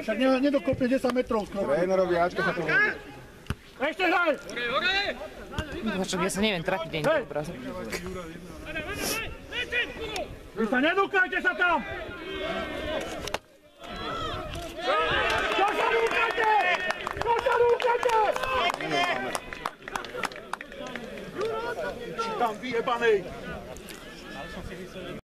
Však ne, nedokopne 10 metrov skoro. Trénerovi Ačka sa to hodí. Ešte hraj! Hore, hore! Však ja sa neviem trafiť deň do obrazu. Vy sa nedúkajte sa tam! Čo sa dúkate? Čo sa dúkate? Či tam vyjebanej!